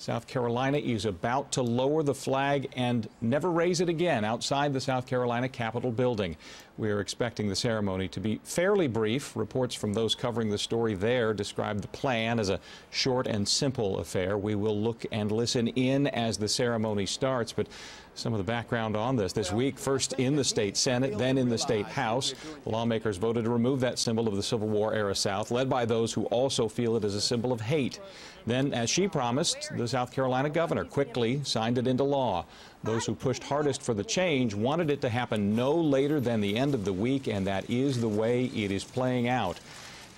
South Carolina is about to lower the flag and never raise it again outside the South Carolina Capitol building. We are expecting the ceremony to be fairly brief. Reports from those covering the story there describe the plan as a short and simple affair. We will look and listen in as the ceremony starts, but some of the background on this. This week, first in the state Senate, then in the state House, lawmakers voted to remove that symbol of the Civil War era South, led by those who also feel it as a symbol of hate. Then, as she promised, the South Carolina governor quickly signed it into law. Those who pushed hardest for the change wanted it to happen no later than the end of the week, and that is the way it is playing out.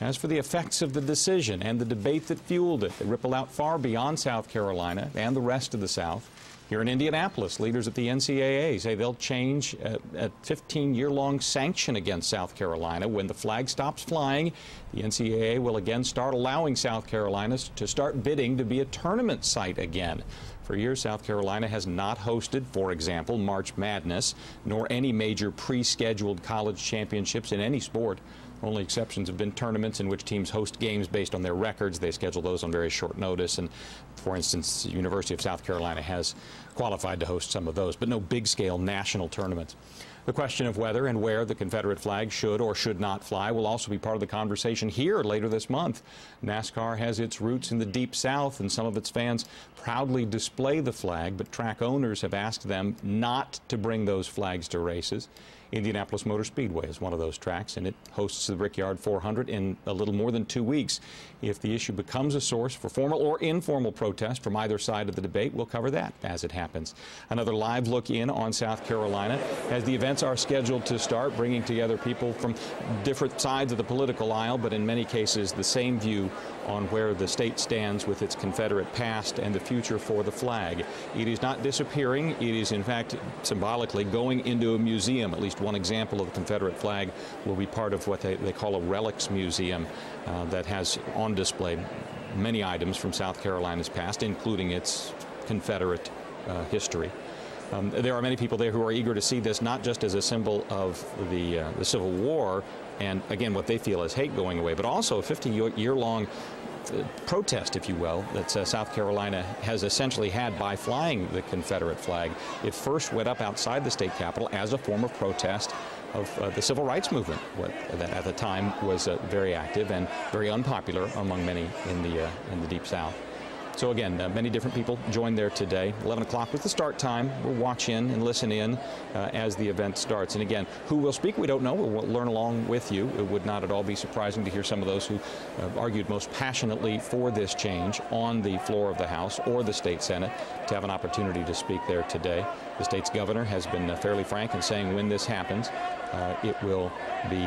As for the effects of the decision and the debate that fueled it, they ripple out far beyond South Carolina and the rest of the South. Here in Indianapolis, leaders at the NCAA say they'll change a 15-year-long sanction against South Carolina. When the flag stops flying, the NCAA will again start allowing South Carolina to start bidding to be a tournament site again. For years, South Carolina has not hosted, for example, March Madness, nor any major pre-scheduled college championships in any sport. Only exceptions have been tournaments in which teams host games based on their records. They schedule those on very short notice. And, for instance, the University of South Carolina has qualified to host some of those, but no big-scale national tournaments. The question of whether and where the Confederate flag should or should not fly will also be part of the conversation here later this month. NASCAR has its roots in the Deep South, and some of its fans proudly display the flag, but track owners have asked them not to bring those flags to races. Indianapolis Motor Speedway is one of those tracks, and it hosts the Brickyard 400 in a little more than two weeks. If the issue becomes a source for formal or informal protest from either side of the debate, we'll cover that as it happens. Another live look in on South Carolina as the events are scheduled to start, bringing together people from different sides of the political aisle, but in many cases the same view on where the state stands with its Confederate past and the future for the flag. It is not disappearing. It is, in fact, symbolically going into a museum. At least one example of the Confederate flag will be part of what they, they call a relics museum uh, that has on display many items from South Carolina's past, including its Confederate uh, history. Um, there are many people there who are eager to see this not just as a symbol of the, uh, the Civil War and, again, what they feel as hate going away, but also a 50-year-long uh, protest, if you will, that uh, South Carolina has essentially had by flying the Confederate flag. It first went up outside the state capitol as a form of protest of uh, the civil rights movement, what, that at the time was uh, very active and very unpopular among many in the, uh, in the Deep South. So again, uh, many different people joined there today. 11 o'clock was the start time. We'll watch in and listen in uh, as the event starts. And again, who will speak, we don't know. We'll learn along with you. It would not at all be surprising to hear some of those who uh, argued most passionately for this change on the floor of the House or the state Senate to have an opportunity to speak there today. The state's governor has been uh, fairly frank in saying when this happens, uh, it will be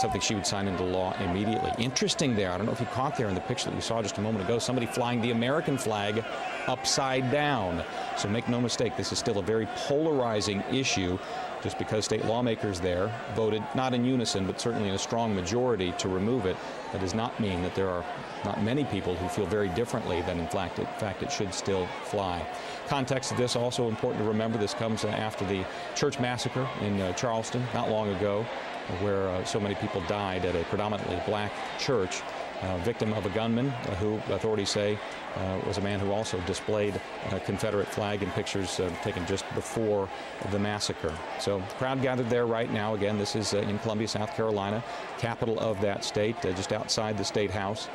something she would sign into law immediately. Interesting there, I don't know if you caught there in the picture that you saw just a moment ago, somebody flying the American flag upside down. So make no mistake, this is still a very polarizing issue just because state lawmakers there voted not in unison, but certainly in a strong majority to remove it. That does not mean that there are not many people who feel very differently that in fact it, in fact it should still fly. Context of this also important to remember. This comes after the church massacre in uh, Charleston not long ago where uh, so many people died at a predominantly black church victim of a gunman uh, who authorities say uh, was a man who also displayed a Confederate flag in pictures uh, taken just before the massacre. So crowd gathered there right now. Again, this is uh, in Columbia, South Carolina, capital of that state, uh, just outside the State House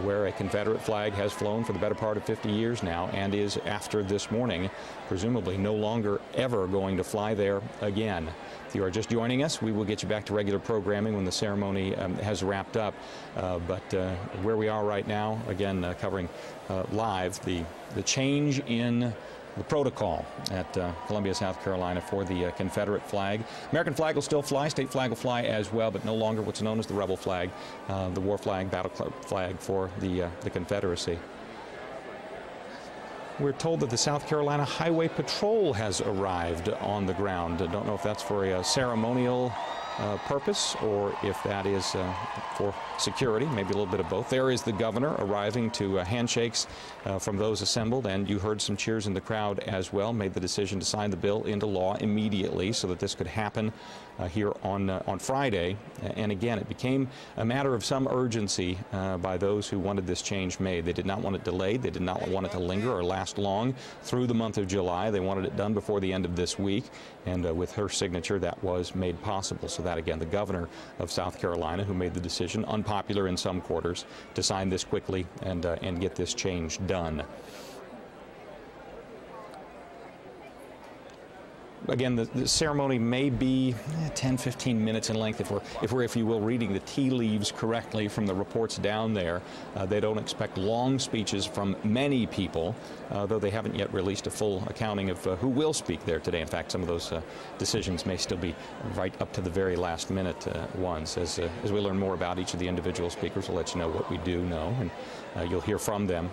where a Confederate flag has flown for the better part of 50 years now and is, after this morning, presumably no longer ever going to fly there again. If you are just joining us, we will get you back to regular programming when the ceremony um, has wrapped up. Uh, but uh, where we are right now, again, uh, covering uh, live the, the change in the protocol at uh, Columbia, South Carolina for the uh, Confederate flag. American flag will still fly, state flag will fly as well, but no longer what's known as the rebel flag, uh, the war flag, battle flag for the, uh, the Confederacy. We're told that the South Carolina Highway Patrol has arrived on the ground. I don't know if that's for a ceremonial uh, purpose or if that is uh, for security, maybe a little bit of both. There is the governor arriving to uh, handshakes uh, from those assembled, and you heard some cheers in the crowd as well. Made the decision to sign the bill into law immediately so that this could happen uh, here on uh, on Friday. And again, it became a matter of some urgency by those who wanted this change made. They did not want it delayed. They did not want it to linger or last long through the month of July. They wanted it done before the end of this week, and with her signature, that was made possible. So that again, the governor of South Carolina, who made the decision, unpopular in some quarters, to sign this quickly and uh, and get this change done. Again, the, the, ceremony may be eh, 10, 15 minutes in length if we're, if we're, if you will, reading the tea leaves correctly from the reports down there. Uh, they don't expect long speeches from many people, uh, though they haven't yet released a full accounting of uh, who will speak there today. In fact, some of those uh, decisions may still be right up to the very last minute uh, ones. As, uh, as we learn more about each of the individual speakers, we'll let you know what we do know, and you'll hear from them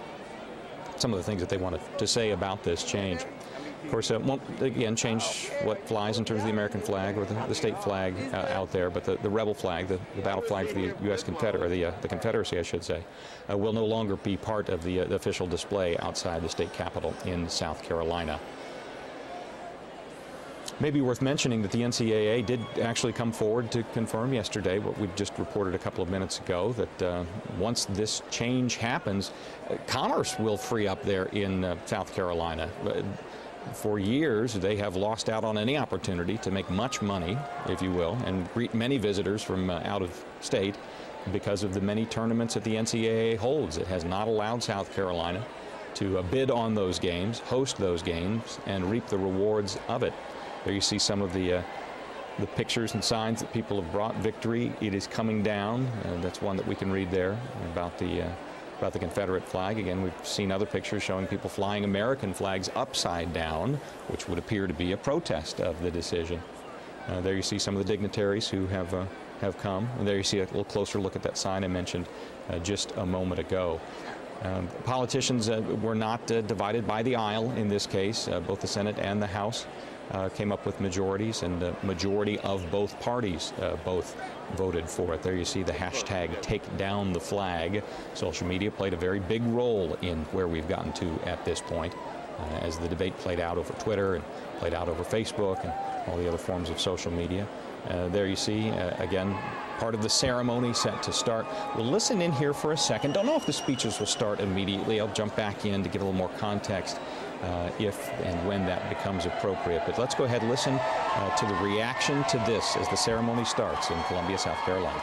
some of the things that they wanted to say about this change. Of course, it won't, again, change what flies in terms of the American flag or the, the state flag uh, out there, but the, the rebel flag, the, the, battle flag for the U.S. Confeder or the, uh, the Confederacy, I should say, uh, will no longer be part of the, uh, official display outside the state capitol in South Carolina. Maybe worth mentioning that the NCAA did actually come forward to confirm yesterday what we just reported a couple of minutes ago that uh, once this change happens, uh, commerce will free up there in uh, South Carolina. For years, they have lost out on any opportunity to make much money, if you will, and greet many visitors from uh, out of state because of the many tournaments that the NCAA holds. It has not allowed South Carolina to uh, bid on those games, host those games, and reap the rewards of it. There you see some of the uh, the pictures and signs that people have brought victory. It is coming down. that's one that we can read there about the uh, about the Confederate flag. Again, we've seen other pictures showing people flying American flags upside down, which would appear to be a protest of the decision. Uh, there you see some of the dignitaries who have uh, have come. And there you see a little closer look at that sign I mentioned uh, just a moment ago. Um, politicians uh, were not uh, divided by the aisle in this case. Uh, both the Senate and the House came up with majorities, and the majority of both parties both voted for it. There you see the hashtag take down the flag. Social media played a very big role in where we've gotten to at this point. Uh, as the debate played out over Twitter and played out over Facebook and all the other forms of social media. Uh, there you see, uh, again, part of the ceremony set to start. We'll listen in here for a second. Don't know if the speeches will start immediately. I'll jump back in to give a little more context uh, if and when that becomes appropriate. But let's go ahead and listen uh, to the reaction to this as the ceremony starts in Columbia, South Carolina.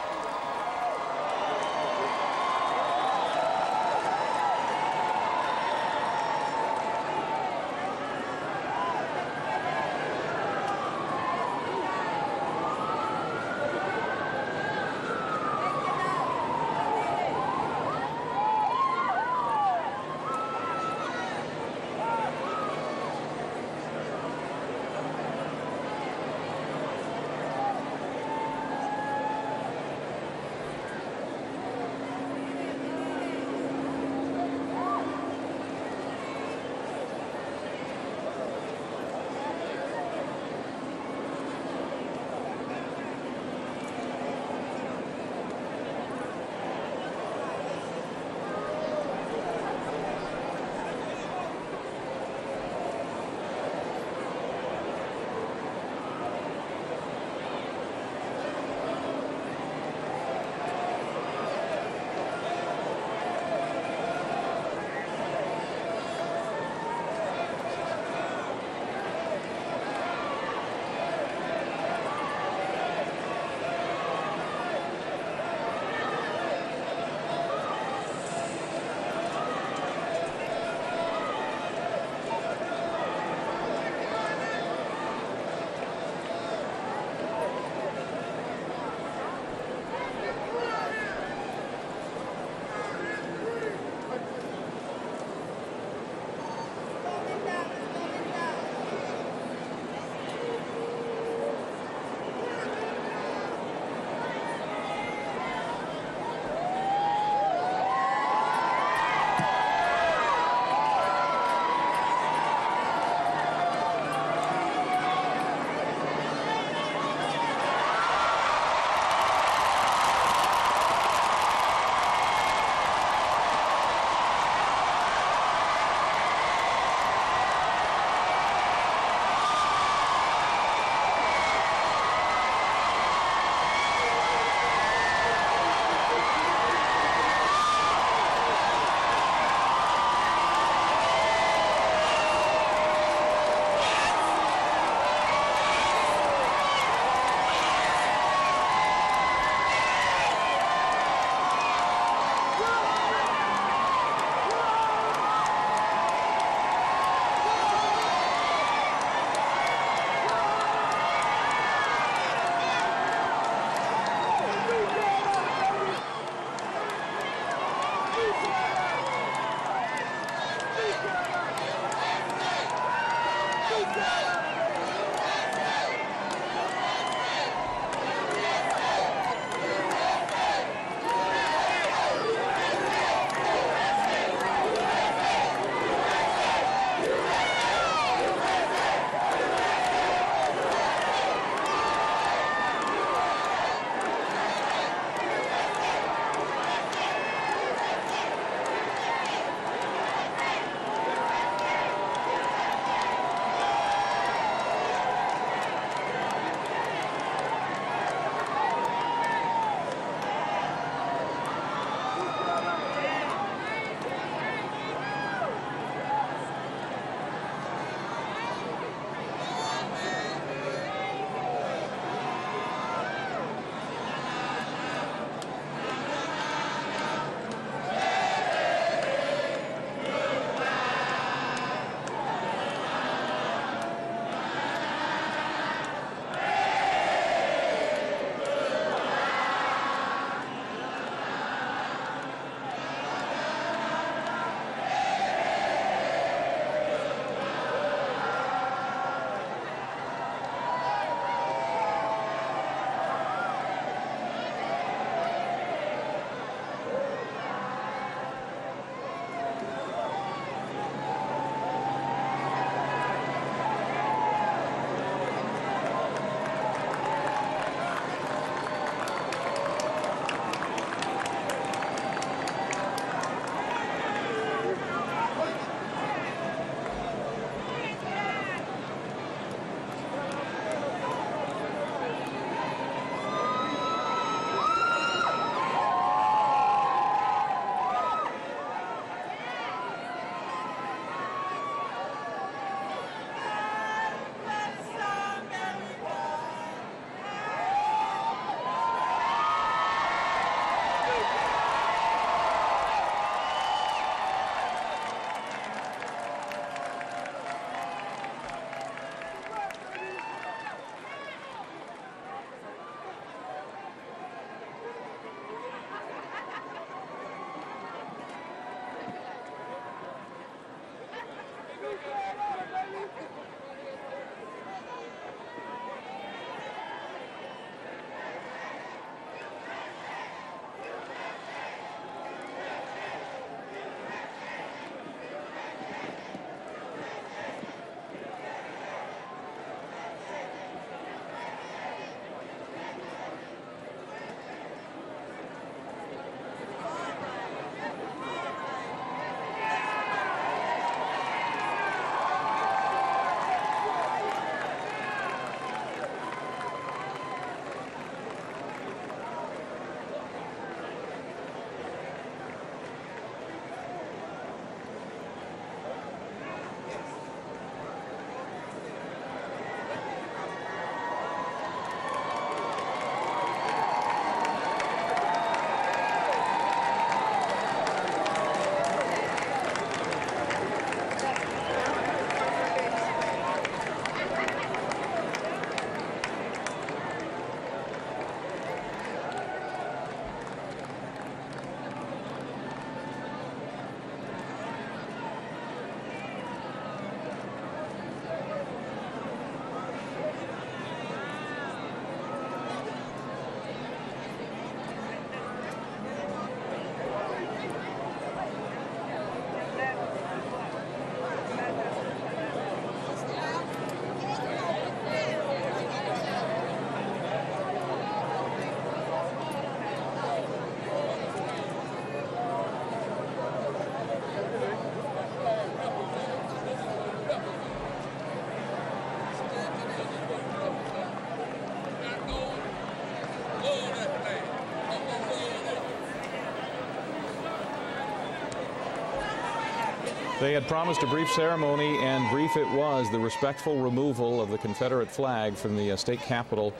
They had promised a brief ceremony, and brief it was. The respectful removal of the Confederate flag from the uh, state capitol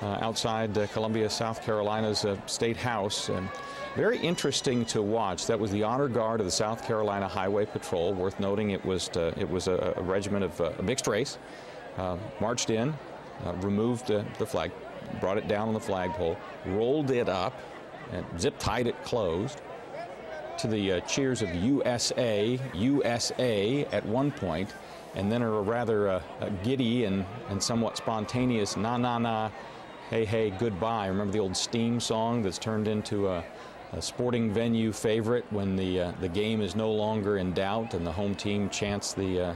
uh, outside uh, Columbia, South Carolina's uh, state house. And very interesting to watch. That was the honor guard of the South Carolina Highway Patrol. Worth noting, it was uh, it was a, a regiment of uh, a mixed race. marched in, removed the flag, brought it down on the flagpole, rolled it up, and zip tied it closed to the uh, cheers of USA, USA at one point, and then a rather uh, giddy and, and somewhat spontaneous na na na, hey hey goodbye. Remember the old Steam song that's turned into a, a sporting venue favorite when the uh, the game is no longer in doubt and the home team chants the uh,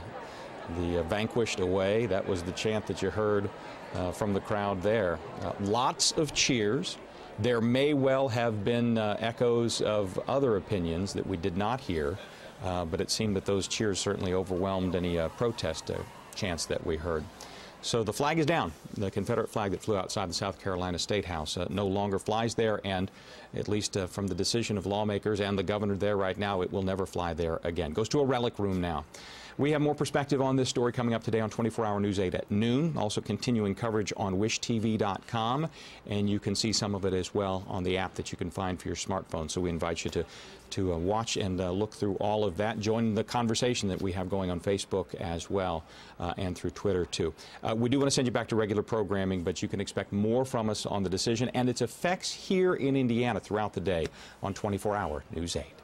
the uh, vanquished away. That was the chant that you heard uh, from the crowd there. lots of cheers. There may well have been uh, echoes of other opinions that we did not hear, uh, but it seemed that those cheers certainly overwhelmed any uh, protest uh, chants that we heard. So the flag is down. The Confederate flag that flew outside the South Carolina State House uh, no longer flies there, and at least uh, from the decision of lawmakers and the governor there right now, it will never fly there again. Goes to a relic room now. We have more perspective on this story coming up today on 24 Hour News 8 at noon. Also continuing coverage on wishtv.com, and you can see some of it as well on the app that you can find for your smartphone. So we invite you to, to uh, watch and uh, look through all of that. Join the conversation that we have going on Facebook as well uh, and through Twitter too. Uh, we do want to send you back to regular programming, but you can expect more from us on the decision and its effects here in Indiana throughout the day on 24 Hour News 8.